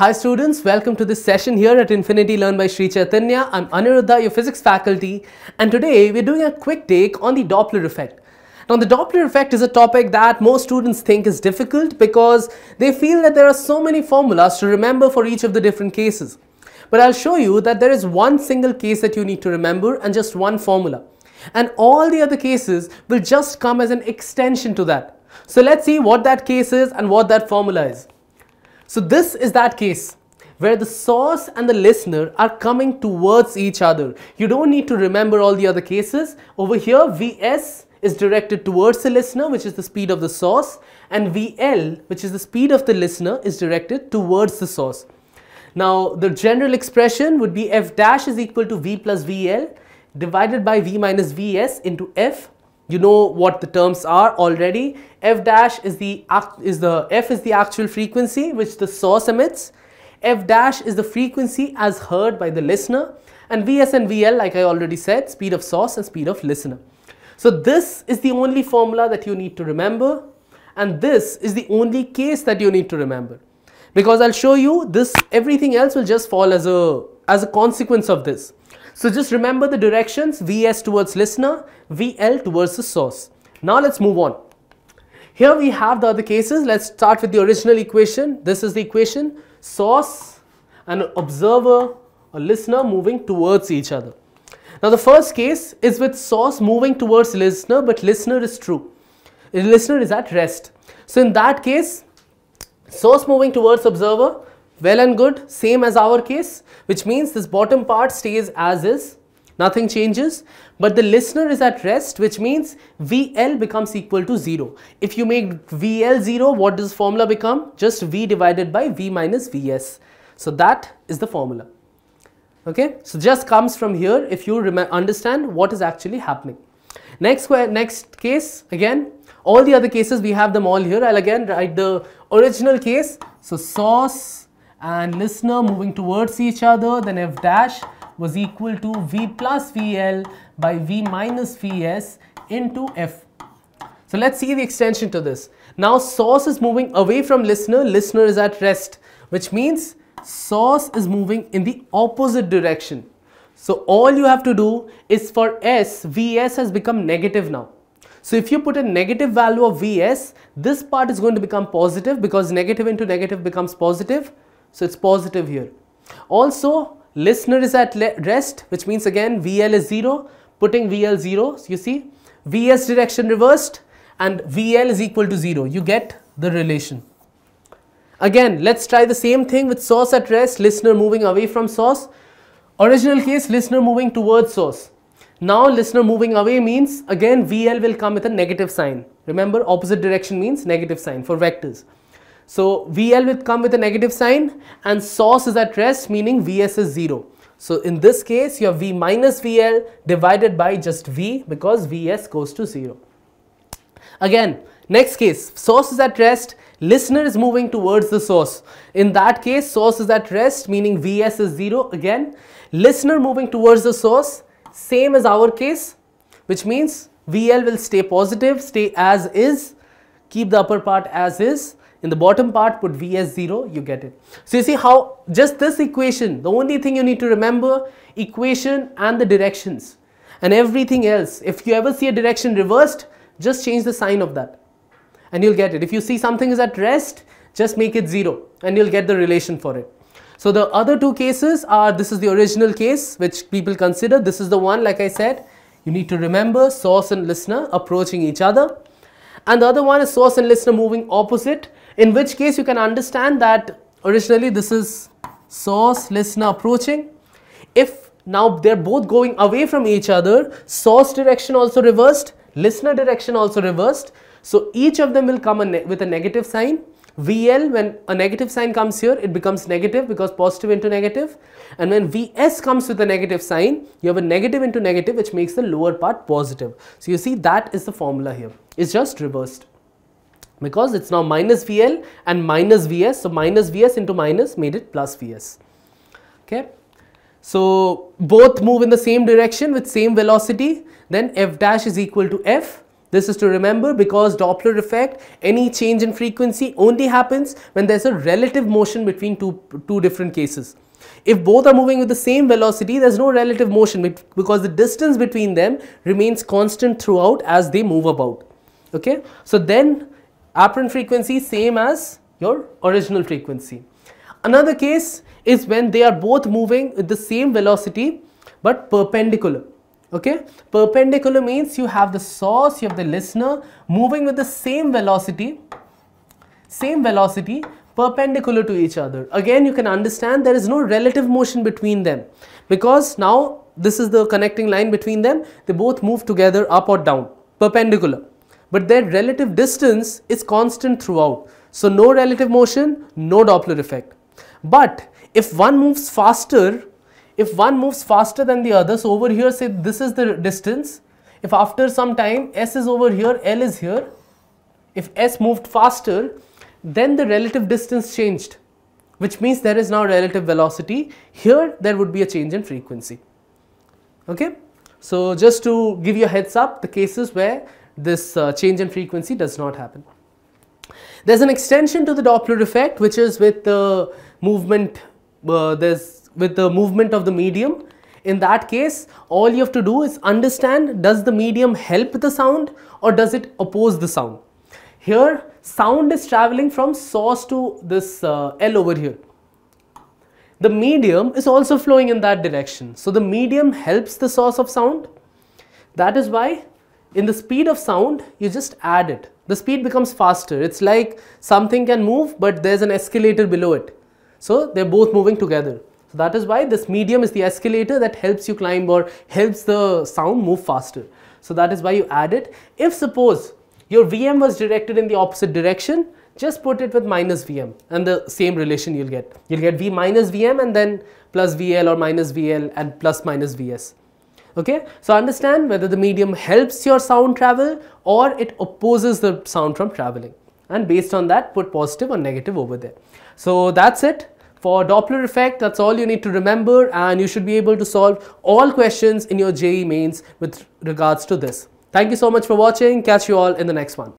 Hi students, welcome to this session here at Infinity Learn by Sri Chaitanya. I'm Aniruddha, your physics faculty and today we're doing a quick take on the Doppler effect. Now the Doppler effect is a topic that most students think is difficult because they feel that there are so many formulas to remember for each of the different cases. But I'll show you that there is one single case that you need to remember and just one formula. And all the other cases will just come as an extension to that. So let's see what that case is and what that formula is. So this is that case where the source and the listener are coming towards each other. You don't need to remember all the other cases. Over here Vs is directed towards the listener which is the speed of the source and VL which is the speed of the listener is directed towards the source. Now the general expression would be f dash is equal to V plus VL divided by V minus Vs into F you know what the terms are already? F dash is the is the f is the actual frequency which the source emits. F dash is the frequency as heard by the listener. And vs and vl like i already said speed of source and speed of listener. So this is the only formula that you need to remember. And this is the only case that you need to remember. Because i'll show you this everything else will just fall as a as a consequence of this so just remember the directions Vs towards listener, VL towards the source. Now let's move on. Here we have the other cases. Let's start with the original equation. This is the equation. Source and observer or listener moving towards each other. Now the first case is with source moving towards listener but listener is true. The listener is at rest. So in that case, source moving towards observer, well and good, same as our case, which means this bottom part stays as is, nothing changes, but the listener is at rest, which means VL becomes equal to 0. If you make VL 0, what does formula become? Just V divided by V minus Vs. So that is the formula. Okay, so just comes from here if you understand what is actually happening. Next, next case, again, all the other cases, we have them all here. I'll again write the original case. So source and listener moving towards each other then f dash was equal to v plus vl by v minus vs into f. So let's see the extension to this. Now source is moving away from listener, listener is at rest which means source is moving in the opposite direction. So all you have to do is for s, vs has become negative now. So if you put a negative value of vs, this part is going to become positive because negative into negative becomes positive. So it's positive here. Also, listener is at rest, which means again VL is 0, putting VL 0, so you see VS direction reversed and VL is equal to 0. You get the relation. Again, let's try the same thing with source at rest, listener moving away from source. Original case, listener moving towards source. Now, listener moving away means again VL will come with a negative sign. Remember, opposite direction means negative sign for vectors. So VL will come with a negative sign and source is at rest meaning Vs is 0. So in this case you have V minus VL divided by just V because Vs goes to 0. Again next case source is at rest listener is moving towards the source. In that case source is at rest meaning Vs is 0 again listener moving towards the source same as our case which means VL will stay positive stay as is keep the upper part as is in the bottom part put V as 0, you get it. So you see how just this equation, the only thing you need to remember, equation and the directions. And everything else, if you ever see a direction reversed, just change the sign of that. And you'll get it. If you see something is at rest, just make it 0 and you'll get the relation for it. So the other two cases are, this is the original case which people consider. This is the one like I said, you need to remember source and listener approaching each other. And the other one is source and listener moving opposite in which case you can understand that originally this is source listener approaching. If now they're both going away from each other, source direction also reversed, listener direction also reversed. So each of them will come with a negative sign. VL, when a negative sign comes here, it becomes negative because positive into negative. And when VS comes with a negative sign, you have a negative into negative, which makes the lower part positive. So you see that is the formula here. It's just reversed because it's now minus VL and minus VS. So minus VS into minus made it plus VS. Okay. So both move in the same direction with same velocity. Then F dash is equal to F. This is to remember because Doppler effect, any change in frequency only happens when there's a relative motion between two, two different cases. If both are moving with the same velocity, there's no relative motion because the distance between them remains constant throughout as they move about. Okay, so then apparent frequency same as your original frequency. Another case is when they are both moving with the same velocity but perpendicular. Okay, perpendicular means you have the source, you have the listener moving with the same velocity, same velocity perpendicular to each other. Again, you can understand there is no relative motion between them because now this is the connecting line between them. They both move together up or down, perpendicular. But their relative distance is constant throughout. So no relative motion, no Doppler effect. But if one moves faster, if one moves faster than the other, so over here say this is the distance, if after some time S is over here, L is here, if S moved faster, then the relative distance changed, which means there is now relative velocity. Here there would be a change in frequency. Okay. So just to give you a heads up, the cases where this uh, change in frequency does not happen. There's an extension to the Doppler effect which is with the movement, uh, there's with the movement of the medium. In that case, all you have to do is understand does the medium help the sound or does it oppose the sound. Here sound is traveling from source to this uh, L over here. The medium is also flowing in that direction. So the medium helps the source of sound. That is why in the speed of sound, you just add it. The speed becomes faster. It's like something can move, but there's an escalator below it. So they're both moving together. So that is why this medium is the escalator that helps you climb or helps the sound move faster. So that is why you add it. If suppose your Vm was directed in the opposite direction, just put it with minus Vm and the same relation you'll get. You'll get V minus Vm and then plus VL or minus VL and plus minus Vs. Okay, so understand whether the medium helps your sound travel or it opposes the sound from traveling and based on that put positive or negative over there. So that's it for Doppler effect that's all you need to remember and you should be able to solve all questions in your JEE mains with regards to this. Thank you so much for watching. Catch you all in the next one.